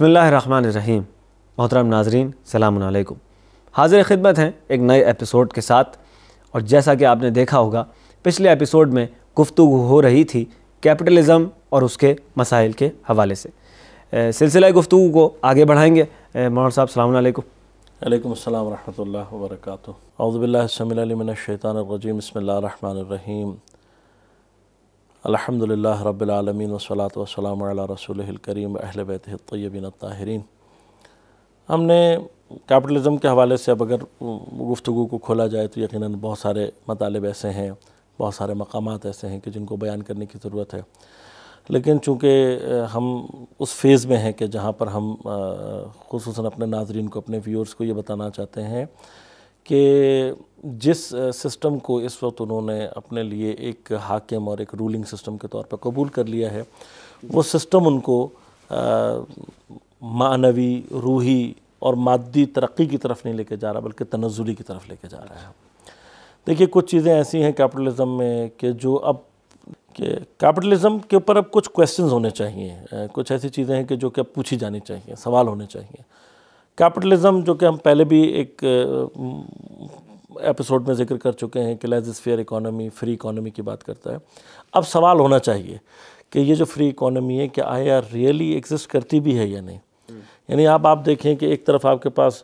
بسم اللہ الرحمن الرحیم۔ محترم ناظرین، سلام علیکم۔ حاضر خدمت ہیں ایک نئے ایپیسوڈ کے ساتھ۔ اور جیسا کہ آپ نے دیکھا ہوگا، پچھلے ایپیسوڈ میں گفتگو ہو رہی تھی کیپٹلزم اور اس کے مسائل کے حوالے سے۔ سلسلہ گفتگو کو آگے بڑھائیں گے۔ مولانا صاحب، السلام علیکم۔ علیکم السلام ورحمۃ اللہ وبرکاتہ۔ اعوذ باللہ السمیع العلیم من الشیطان الرجیم، بسم اللہ الرحمن الرحیم۔ الحمد للہ رب العالمین والصلاة والسلام علی رسول الکریم اہل بیت الطیبین الطاہرین۔ ہم نے کیپٹلزم کے حوالے سے اب اگر گفتگو کو کھولا جائے تو یقیناً بہت سارے مطالب ایسے ہیں، بہت سارے مقامات ایسے ہیں کہ جن کو بیان کرنے کی ضرورت ہے۔ لیکن چونکہ ہم اس فیز میں ہیں کہ جہاں پر ہم خصوصاً اپنے ناظرین کو، اپنے ویورز کو یہ بتانا چاہتے ہیں کہ جس سسٹم کو اس وقت انہوں نے اپنے لیے ایک حاکم اور ایک رولنگ سسٹم کے طور پر قبول کر لیا ہے، وہ سسٹم ان کو معنوی، روحی اور مادی ترقی کی طرف نہیں لے کے جا رہا، بلکہ تنزلی کی طرف لے کے جا رہا ہے۔ دیکھیے، کچھ چیزیں ایسی ہیں کیپٹلزم میں کہ جو اب، کہ کیپٹلزم کے اوپر اب کچھ کویسچنز ہونے چاہیے کچھ ایسی چیزیں ہیں کہ جو کہ اب پوچھی جانی چاہیے سوال ہونے چاہیے کیپٹلزم جو کہ ہم پہلے بھی ایک ایپیسوڈ میں ذکر کر چکے ہیں کہ laissez faire economy free economy کی بات کرتا ہے۔ اب سوال ہونا چاہیے کہ یہ جو فری اکانومی ہے کہ آیا ریئلی ایگزسٹ کرتی بھی ہے یا نہیں؟ یعنی آپ آپ دیکھیں کہ ایک طرف آپ کے پاس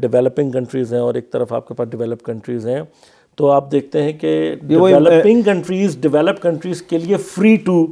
ڈیولپنگ کنٹریز ہیں اور ایک طرف آپ کے پاس ڈیولپ کنٹریز ہیں تو آپ دیکھتے ہیں کہ ڈیولپنگ کنٹریز ڈیولپ کنٹریز کے لیے free to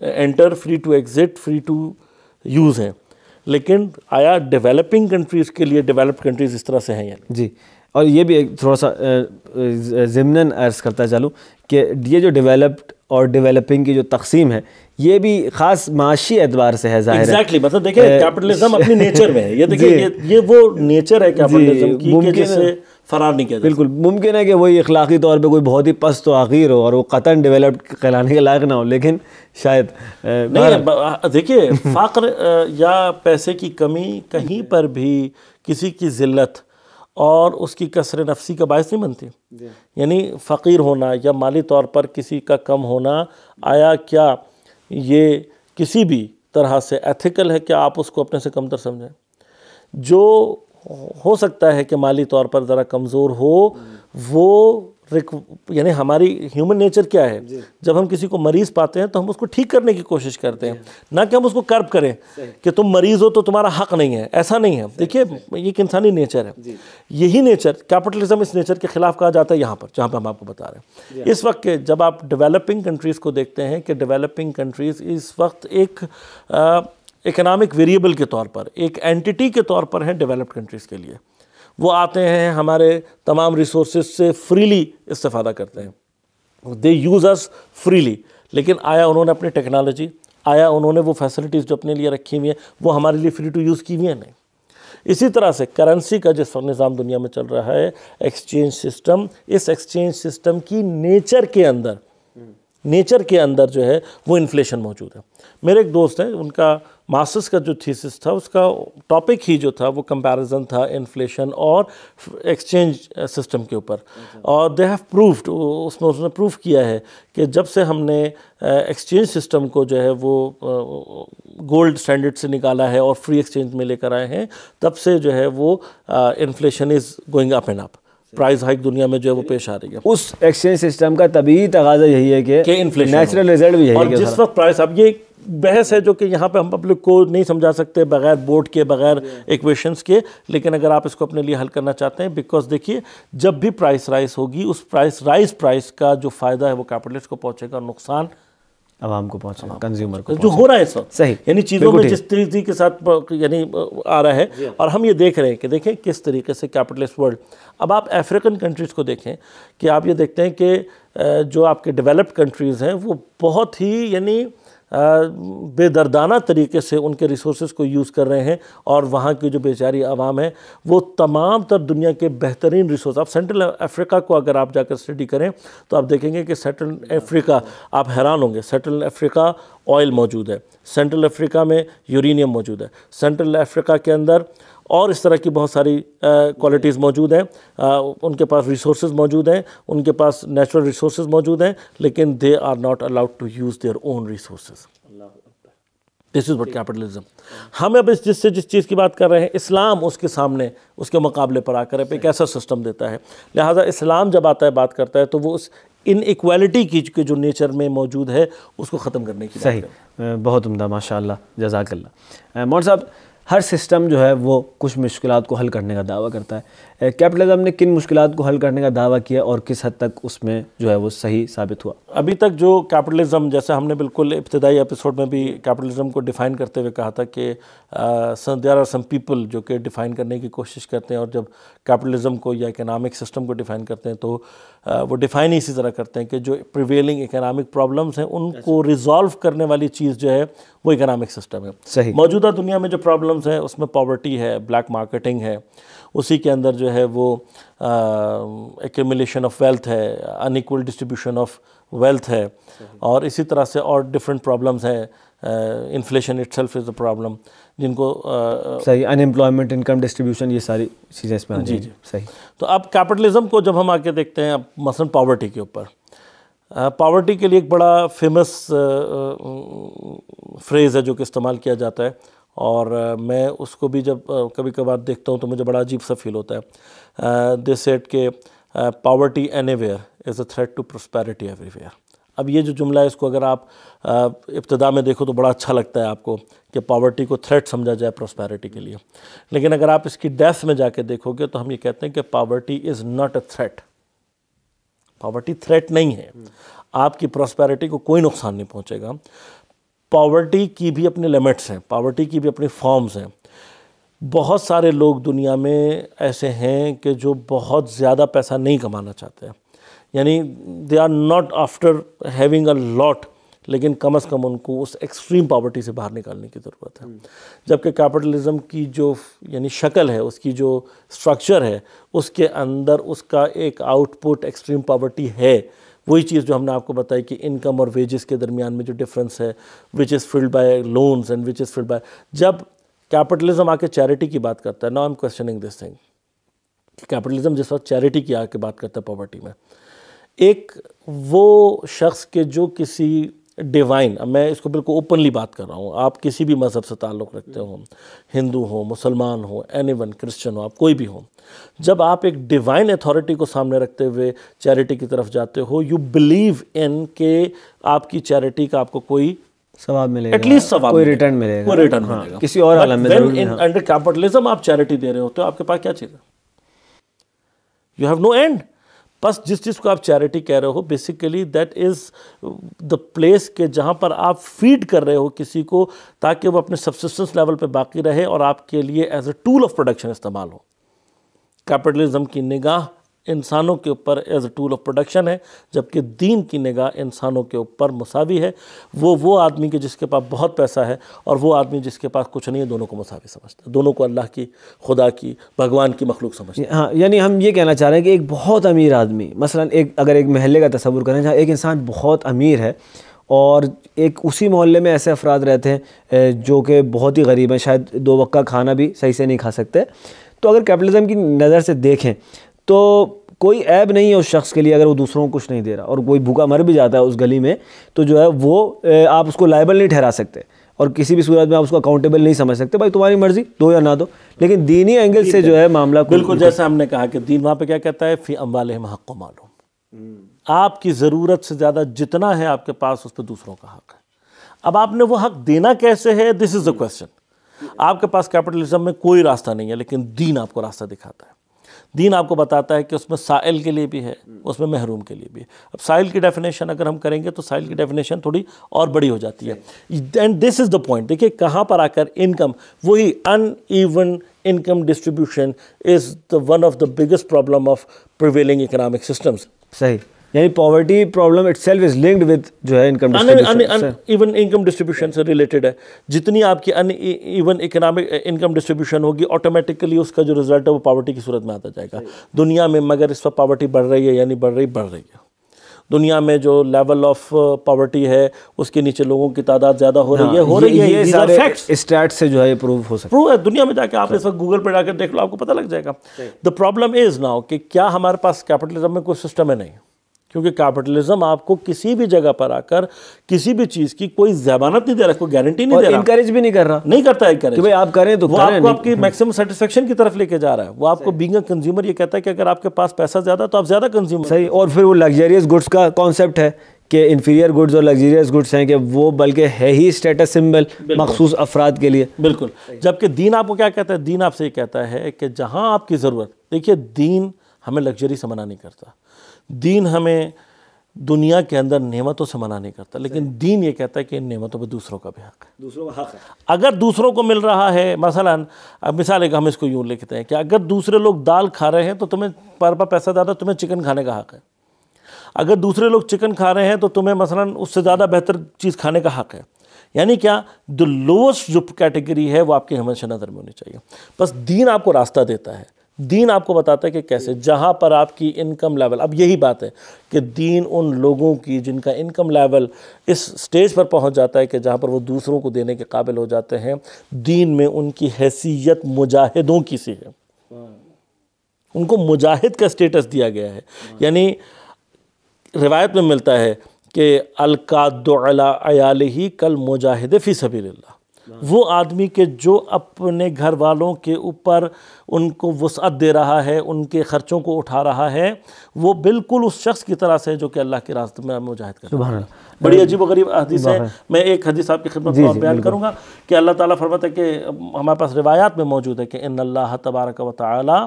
enter free to exit free to use ہیں۔ لیکن آیا ڈیولپنگ کنٹریز کے لیے ڈیولپ کنٹریز اس طرح سے ہیں یا جی اور یہ بھی ایک تھوڑا سا ضمن عرض کرتا چلوں کہ یہ جو ڈیولپڈ اور ڈیولپنگ کی جو تقسیم ہے یہ بھی خاص معاشی اعتبار سے ہے ظاہر ایگزیکٹلی مطلب دیکھیں کیپٹلزم اپنی نیچر میں ہے۔ یہ دیکھیں یہ وہ نیچر ہے کیپٹلزم کی کہ جسے فرار نہیں کیا بالکل ممکن ہے کہ وہی اخلاقی طور پہ کوئی بہت ہی پست و آخیر ہو اور وہ قطن ڈیولپڈ کہلانے کے لائق نہ ہو لیکن شاید نہیں دیکھیے فقر یا پیسے کی کمی کہیں پر بھی کسی کی ذلت اور اس کی کثر نفسی کا باعث نہیں بنتی۔ یعنی فقیر ہونا یا مالی طور پر کسی کا کم ہونا آیا کیا یہ کسی بھی طرح سے ایتھیکل ہے کہ آپ اس کو اپنے سے کم تر سمجھیں؟ جو ہو سکتا ہے کہ مالی طور پر ذرا کمزور ہو وہ یعنی ہماری ہیومن نیچر کیا ہے؟ جب ہم کسی کو مریض پاتے ہیں تو ہم اس کو ٹھیک کرنے کی کوشش کرتے ہیں۔ نہ کہ ہم اس کو کرب کریں کہ تم مریض ہو تو تمہارا حق نہیں ہے۔ ایسا نہیں ہے۔ دیکھیے یہ ایک انسانی نیچر ہے۔ یہی نیچر کیپٹلزم اس نیچر کے خلاف کہا جاتا ہے یہاں پر جہاں پہ ہم آپ کو بتا رہے ہیں۔ اس وقت کے جب آپ ڈیولپنگ کنٹریز کو دیکھتے ہیں کہ ڈیولپنگ کنٹریز اس وقت ایک اکنامک ویریبل کے طور پر، ایک اینٹی کے طور پر ہیں ڈیولپڈ کنٹریز کے لیے۔ وہ آتے ہیں، ہمارے تمام ریسورسز سے فریلی استفادہ کرتے ہیں۔ دے یوز اس فریلی لیکن آیا انہوں نے اپنی ٹیکنالوجی آیا انہوں نے وہ فیسلٹیز جو اپنے لیے رکھی ہوئی ہیں، وہ ہمارے لیے فری ٹو یوز کی ہوئی ہیں؟ نہیں۔ اسی طرح سے کرنسی کا جس نظام دنیا میں چل رہا ہے ایکسچینج سسٹم اس ایکسچینج سسٹم کی نیچر کے اندر نیچر کے اندر جو ہے وہ انفلیشن موجود ہے۔ میرے ایک دوست ہیں، ان کا ماسٹرز کا جو تھیسس تھا اس کا ٹاپک ہی جو تھا وہ کمپیریزن تھا انفلیشن اور ایکسچینج سسٹم کے اوپر۔ اور دے ہیو پروفڈ اس میں اس نے پروف کیا ہے کہ جب سے ہم نے ایکسچینج سسٹم کو جو ہے وہ گولڈ سٹینڈرڈ سے نکالا ہے اور فری ایکسچینج میں لے کر آئے ہیں تب سے جو ہے وہ inflation is going up and up. Price hike دنیا میں جو ہے وہ پیش آ رہی ہے۔ اس ایکسچینج سسٹم کا طبیعی تقاضا یہی ہے کہ نیچرل ریزلٹ بھی اور جس وقت پرائز اب یہ بحث ہے جو کہ یہاں پہ ہم پبلک کو نہیں سمجھا سکتے بغیر بورڈ کے بغیر ایکویشنز کے لیکن اگر آپ اس کو اپنے لیے حل کرنا چاہتے ہیں بیکاز دیکھیے جب بھی پرائس رائز ہوگی اس پرائس رائز پرائس کا جو فائدہ ہے وہ کیپٹلسٹ کو پہنچے گا نقصان عوام کو پہنچے کنزیومر کو جو ہو رہا ہے اس وقت صحیح۔ یعنی چیزوں میں جس طریقے کے ساتھ یعنی آ رہا ہے۔ اور ہم یہ دیکھ رہے ہیں کہ دیکھیں کس طریقے سے کیپٹلسٹ ورلڈ اب آپ افریقن کنٹریز کو دیکھیں کہ آپ یہ دیکھتے ہیں کہ جو آپ کے ڈیولپڈ کنٹریز ہیں وہ بہت ہی یعنی بے دردانہ طریقے سے ان کے ریسورسز کو یوز کر رہے ہیں اور وہاں کی جو بیچاری عوام ہے وہ تمام تر دنیا کے بہترین ریسورس آپ سینٹرل افریقہ کو اگر آپ جا کر اسٹڈی کریں تو آپ دیکھیں گے کہ سینٹرل افریقہ آپ حیران ہوں گے سینٹرل افریقہ آئل موجود ہے سینٹرل افریقہ میں یورینیم موجود ہے سینٹرل افریقہ کے اندر اور اس طرح کی بہت ساری کوالٹیز موجود ہیں۔ ان کے پاس ریسورسز موجود ہیں ان کے پاس نیچرل ریسورسز موجود ہیں لیکن they are not allowed to use their own resources this is what capitalism ہم اب اس جس سے جس چیز کی بات کر رہے ہیں اسلام اس کے سامنے اس کے مقابلے پر آ کر ایک ایسا سسٹم دیتا ہے۔ لہٰذا اسلام جب آتا ہے بات کرتا ہے تو وہ اس ان ایکویلٹی کی جو نیچر میں موجود ہے اس کو ختم کرنے کی صحیح۔ بہت عمدہ ماشاء اللہ جزاک اللہ۔ مور صاحب ہر سسٹم جو ہے وہ کچھ مشکلات کو حل کرنے کا دعویٰ کرتا ہے۔ کیپٹلزم نے کن مشکلات کو حل کرنے کا دعویٰ کیا اور کس حد تک اس میں جو ہے وہ صحیح ثابت ہوا؟ ابھی تک جو کیپٹلزم جیسے ہم نے بالکل ابتدائی ایپیسوڈ میں بھی کیپٹلزم کو ڈیفائن کرتے ہوئے کہا تھا کہ دیر آر سم پیپل جو کہ ڈیفائن کرنے کی کوشش کرتے ہیں اور جب کیپٹلزم کو یا اکنامک سسٹم کو ڈیفائن کرتے ہیں تو وہ ڈیفائن اسی طرح کرتے ہیں کہ جو پریویلنگ اکنامک پرابلمس ہیں ان کو ریزالو کرنے والی چیز جو ہے وہ اکنامک سسٹم ہے۔ صحیح۔ موجودہ دنیا میں جو پرابلمس ہیں اس میں پاورٹی ہے بلیک مارکیٹنگ ہے۔ اسی کے اندر جو ہے وہ ایکیملیشن آف ویلتھ ہے unequal distribution of wealth ہے۔ اور اسی طرح سے اور ڈفرینٹ پرابلمس ہیں۔ Inflation itself is a problem جن کو صحیح ان امپلائمنٹ انکم ڈسٹریبیوشن یہ ساری چیزیں اس میں جی جی۔ صحیح۔ تو اب کیپٹلزم کو جب ہم آ کے دیکھتے ہیں اب مثلا پاورٹی کے اوپر۔ پاورٹی کے لیے ایک بڑا فیمس فریز ہے جو کہ استعمال کیا جاتا ہے۔ اور میں اس کو بھی جب کبھی کبھار دیکھتا ہوں تو مجھے بڑا عجیب سا فیل ہوتا ہے۔ دس سیٹ کہ poverty anywhere is a threat to prosperity everywhere اب یہ جو جملہ ہے اس کو اگر آپ ابتدا میں دیکھو تو بڑا اچھا لگتا ہے آپ کو کہ پاورٹی کو تھریٹ سمجھا جائے پروسپیرٹی کے لیے۔ لیکن اگر آپ اس کی ڈیتھ میں جا کے دیکھو گے تو ہم یہ کہتے ہیں کہ poverty is not a threat poverty threat نہیں ہے۔ آپ کی پروسپیرٹی کو کوئی نقصان نہیں پہنچے گا۔ پاورٹی کی بھی اپنے لیمٹس ہیں پاورٹی کی بھی اپنی فارمز ہیں. بہت سارے لوگ دنیا میں ایسے ہیں کہ جو بہت زیادہ پیسہ نہیں کمانا چاہتے ہیں. یعنی they are not after having a lot لیکن کم از کم ان کو اس ایکسٹریم پاورٹی سے باہر نکالنے کی ضرورت ہے. جبکہ کیپٹلزم کی جو یعنی شکل ہے، اس کی جو سٹرکچر ہے، اس کے اندر اس کا ایک آؤٹ پٹ ایکسٹریم پاورٹی ہے. وہی چیز جو ہم نے آپ کو بتائی کہ انکم اور ویجز کے درمیان میں جو ڈفرنس ہے which is fuelled by loans and which is fuelled by جب کیپٹلزم آ کے چیریٹی کی بات کرتا ہے نا I'm questioning this thing capitalism جس وقت چیریٹی کی آ کے بات کرتا ہے پاورٹی میں، ایک وہ شخص کے جو کسی ڈیوائن اب میں اس کو بالکل اوپنلی بات کر رہا ہوں. آپ کسی بھی مذہب سے تعلق رکھتے ہوں ہندو ہوں مسلمان ہوں اینی ون کرسچن ہو آپ کوئی بھی ہوں جب آپ ایک ڈیوائن اتھارٹی کو سامنے رکھتے ہوئے چیریٹی کی طرف جاتے ہو یو بلیو ان کہ آپ کی چیریٹی کا آپ کو کوئی ثواب ملے گا ایٹ لیسٹ ثواب کوئی ریٹرن ملے گا۔ کوئی ریٹرن ملے گا۔ کسی اور عالم میں ضرور انڈر کیپٹلزم آپ چیریٹی دے رہے ہوتے ہو آپ کے پاس کیا چیز ہے؟ یو ہیو نو اینڈ بس جس چیز کو آپ چیریٹی کہہ رہے ہو basically that is the place کہ جہاں پر آپ فیڈ کر رہے ہو کسی کو تاکہ وہ اپنے سبسسٹنس لیول پہ باقی رہے اور آپ کے لیے as a tool of production استعمال ہو۔ کیپٹلزم کی نگاہ انسانوں کے اوپر as a tool of production ہے، جبکہ دین کی نگاہ انسانوں کے اوپر مساوی ہے۔ وہ وہ آدمی کے جس کے پاس بہت پیسہ ہے اور وہ آدمی جس کے پاس کچھ نہیں ہے، دونوں کو مساوی سمجھتا ہے۔ دونوں کو اللہ کی، خدا کی، بھگوان کی مخلوق سمجھتا ہے۔ ہاں یعنی ہم یہ کہنا چاہ رہے ہیں کہ ایک بہت امیر آدمی، مثلا ایک اگر ایک محلے کا تصور کریں جہاں ایک انسان بہت امیر ہے اور ایک اسی محلے میں ایسے افراد رہتے ہیں جو کہ بہت ہی غریب ہیں، شاید دو وقت کا کھانا بھی صحیح سے نہیں کھا سکتے۔ تو اگر کیپٹلزم کی نظر سے دیکھیں تو کوئی عیب نہیں ہے اس شخص کے لیے اگر وہ دوسروں کو کچھ نہیں دے رہا اور کوئی بھوکا مر بھی جاتا ہے اس گلی میں، تو جو ہے وہ آپ اس کو لائبل نہیں ٹھہرا سکتے۔ اور کسی بھی صورت میں آپ اس کو اکاؤنٹیبل نہیں سمجھ سکتے۔ بھائی تمہاری مرضی، دو یا نہ دو۔ لیکن دینی اینگل سے جو ہے معاملہ بالکل جیسے ہم نے کہا کہ دین وہاں پہ کیا کہتا ہے، فی اموالہم حق و معلوم آپ کی ضرورت سے زیادہ جتنا ہے آپ کے پاس، اس پہ دوسروں کا حق ہے۔ اب آپ نے وہ حق دینا کیسے ہے؟ دس از اے کوشچن آپ کے پاس کیپٹلزم میں کوئی راستہ نہیں ہے، لیکن دین آپ کو راستہ دکھاتا ہے۔ دین آپ کو بتاتا ہے کہ اس میں سائل کے لیے بھی ہے، اس میں محروم کے لیے بھی ہے۔ اب سائل کی ڈیفینیشن اگر ہم کریں گے تو سائل کی ڈیفینیشن تھوڑی اور بڑی ہو جاتی ہے۔ And this is the point دیکھیے کہاں پر آ کر انکم وہی uneven income distribution is the one of the biggest problem of prevailing economic systems صحیح۔ یعنی poverty problem itself is linked with جو ہے انکم ایون انکم ڈسٹریبیوشن سے ریلیٹڈ ہے. جتنی آپ کی uneven economic income distribution ہوگی آٹومیٹکلی اس کا جو رزلٹ ہے وہ پاورٹی کی صورت میں آتا جائے گا. دنیا میں مگر اس وقت پاورٹی بڑھ رہی ہے یعنی بڑھ رہی بڑھ رہی ہے. دنیا میں جو لیول آف پاورٹی ہے اس کے نیچے لوگوں کی تعداد زیادہ ہو رہی ہے ہو رہی ہے. یہ سارے اسٹیٹ سے جو ہے پروو ہو سکتا ہے دنیا میں جا کے آپ اس وقت گوگل پہ جا کے دیکھ لو آپ کو پتہ لگ جائے گا. دا پرابلم از ناؤ کہ کیا ہمارے پاس کیپٹلزم میں کوئی سسٹم ہے نہیں۔ کیونکہ کیپٹلزم آپ کو کسی بھی جگہ پر آ کر کسی بھی چیز کی کوئی ضمانت نہیں دے رہا کوئی گارنٹی نہیں دے رہا۔ انکریج بھی نہیں کر رہا۔ نہیں کرتا ہے کہ بھئی آپ کریں تو وہ آپ کو آپ کی میکسیمم سیٹسفیکشن کی طرف لے کے جا رہا ہے۔ وہ آپ کو بینگ اے کنزیومر یہ کہتا ہے کہ اگر آپ کے پاس پیسہ زیادہ تو آپ زیادہ کنزیومر صحیح۔ اور پھر وہ لگزریس گڈس کا کانسیپٹ ہے کہ انفیریئر گڈز اور لگزریس گڈس ہیں کہ وہ بلکہ ہے ہی اسٹیٹس سمبل مخصوص افراد کے لیے۔ بالکل۔ جبکہ دین آپ کو کیا کہتا ہے؟ دین آپ سے یہ کہتا ہے کہ جہاں آپ کی ضرورت دیکھیے دین ہمیں لگژری سے منع نہیں کرتا۔ دین ہمیں دنیا کے اندر نعمتوں سے منع نہیں کرتا لیکن دین یہ کہتا ہے کہ ان نعمتوں پہ دوسروں کا بھی حق ہے۔ دوسروں کا حق ہے۔ اگر دوسروں کو مل رہا ہے مثلا اب مثال ایک ہم اس کو یوں لکھتے ہیں کہ اگر دوسرے لوگ دال کھا رہے ہیں تو تمہیں پر پر پیسہ زیادہ تمہیں چکن کھانے کا حق ہے۔ اگر دوسرے لوگ چکن کھا رہے ہیں تو تمہیں مثلا اس سے زیادہ بہتر چیز کھانے کا حق ہے۔ یعنی کیا؟ جو لوسٹ جو کیٹیگری ہے وہ آپ کی ہمیشہ نظر میں ہونی چاہیے۔ بس دین آپ کو راستہ دیتا ہے۔ دین آپ کو بتاتا ہے کہ کیسے؟ جہاں پر آپ کی انکم لیول اب یہی بات ہے کہ دین ان لوگوں کی جن کا انکم لیول اس سٹیج پر پہنچ جاتا ہے کہ جہاں پر وہ دوسروں کو دینے کے قابل ہو جاتے ہیں۔ دین میں ان کی حیثیت مجاہدوں کی سی ہے۔ ان کو مجاہد کا سٹیٹس دیا گیا ہے۔ یعنی روایت میں ملتا ہے کہ القاد علی کل مجاہد فی سبیل اللہ۔ وہ آدمی کے جو اپنے گھر والوں کے اوپر ان کو وسعت دے رہا ہے ان کے خرچوں کو اٹھا رہا ہے وہ بالکل اس شخص کی طرح سے جو کہ اللہ کے راستے میں مجاہد کر رہا ہے۔ بڑی عجیب و غریب حدیث ہے۔ میں ایک حدیث آپ کی خدمت جی، میں جی، بیان کروں گا کہ اللہ تعالیٰ فرماتا ہے کہ ہمارے پاس روایات میں موجود ہے کہ ان اللہ تبارک و تعالی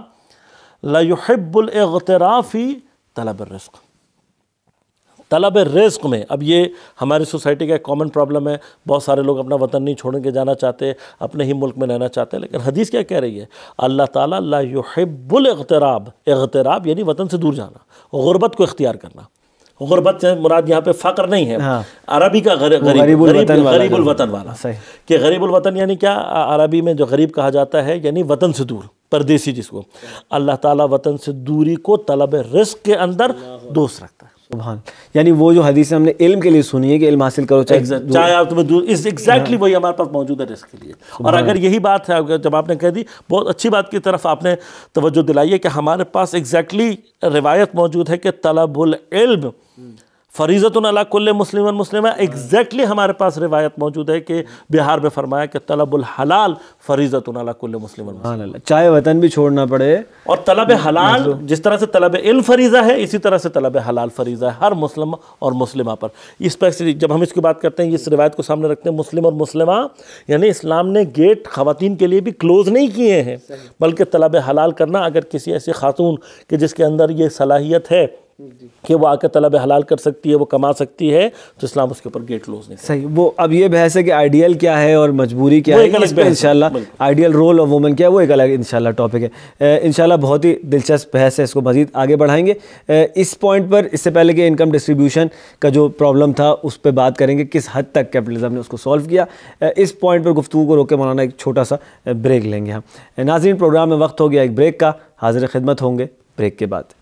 لا يحب الاغترافی طلب الرزق۔ طلب رزق میں۔ اب یہ ہماری سوسائٹی کا ایک کامن پرابلم ہے۔ بہت سارے لوگ اپنا وطن نہیں چھوڑ کے جانا چاہتے اپنے ہی ملک میں رہنا چاہتے ہیں۔ لیکن حدیث کیا کہہ رہی ہے؟ اللہ تعالیٰ لا يحب الاغتراب۔ اغتراب یعنی وطن سے دور جانا غربت کو اختیار کرنا۔ غربت سے مراد یہاں پہ فقر نہیں ہے۔ ہاں۔ عربی کا غریب غریب الوطن والا۔ کہ غریب الوطن یعنی کیا؟ عربی میں جو غریب کہا جاتا ہے یعنی وطن سے دور پردیسی جس کو۔ اللہ تعالیٰ وطن سے دوری کو طلب رزق کے اندر دوست رکھتا سبحان یعنی وہ جو حدیث ہم نے علم کے لیے سنی ہے کہ علم حاصل کرو چاہے چاہے آپ تمہیں دور اس ایگزیکٹلی وہی ہمارے پاس موجود ہے رزق کے لیے۔ اور اگر یہی بات ہے جب آپ نے کہہ دی بہت اچھی بات کی طرف آپ نے توجہ دلائی ہے کہ ہمارے پاس ایگزیکٹلی روایت موجود ہے کہ طلب العلم۔ فریضت علی کل مسلم مسلمہ ایگزیکٹلی ہمارے پاس روایت موجود ہے کہ بہار میں فرمایا کہ طلب الحلال فریضت علی کل مسلم اللہ چاہے وطن بھی چھوڑنا پڑے۔ اور طلب حلال جس طرح سے طلب علم فریضہ ہے اسی طرح سے طلب حلال فریضہ ہے ہر مسلم اور مسلمہ پر۔ اسپیشلی جب ہم اس کی بات کرتے ہیں اس روایت کو سامنے رکھتے ہیں مسلم اور مسلمہ یعنی اسلام نے گیٹ خواتین کے لیے بھی کلوز نہیں کیے ہیں بلکہ طلب حلال کرنا اگر کسی ایسی خاتون کہ جس کے اندر یہ صلاحیت ہے کہ وہ آ کے طلب حلال کر سکتی ہے وہ کما سکتی ہے تو اسلام اس کے اوپر گیٹ کلوز نہیں صحیح۔ وہ اب یہ بحث ہے کہ آئیڈیل کیا ہے اور مجبوری کیا ہے اس پہ انشاءاللہ۔ آئیڈیل رول آف وومن کیا ہے وہ ایک الگ انشاءاللہ ٹاپک ہے۔ انشاءاللہ بہت ہی دلچسپ بحث ہے اس کو مزید آگے بڑھائیں گے۔ اس پوائنٹ پر اس سے پہلے کہ انکم ڈسٹریبیوشن کا جو پرابلم تھا اس پہ بات کریں گے کس حد تک کیپٹلزم نے اس کو سولو کیا۔ اس پوائنٹ پر گفتگو کو روک کے مولانا ایک چھوٹا سا بریک لیں گے ہم۔ ناظرین پروگرام میں وقت ہو گیا ایک بریک کا۔ حاضر خدمت ہوں گے بریک کے بعد۔